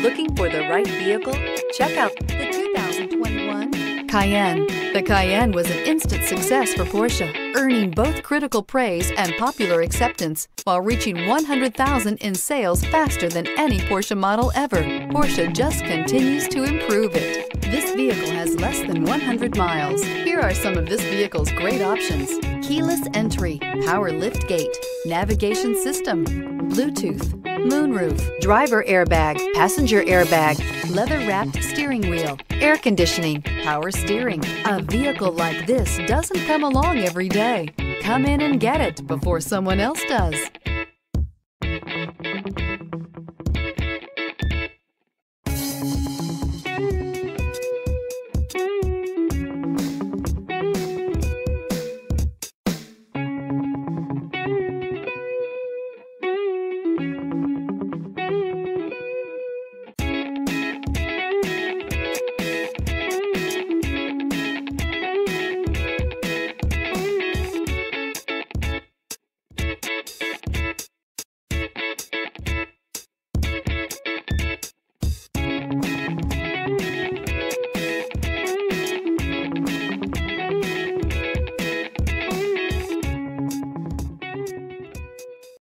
Looking for the right vehicle? Check out the 2021 Cayenne. The Cayenne was an instant success for Porsche, earning both critical praise and popular acceptance while reaching 100,000 in sales faster than any Porsche model ever. Porsche just continues to improve it. This vehicle has less than 100 miles. Here are some of this vehicle's great options. Keyless entry, power lift gate, navigation system, Bluetooth, moonroof, driver airbag, passenger airbag, leather wrapped steering wheel, air conditioning, power steering. A vehicle like this doesn't come along every day. Come in and get it before someone else does.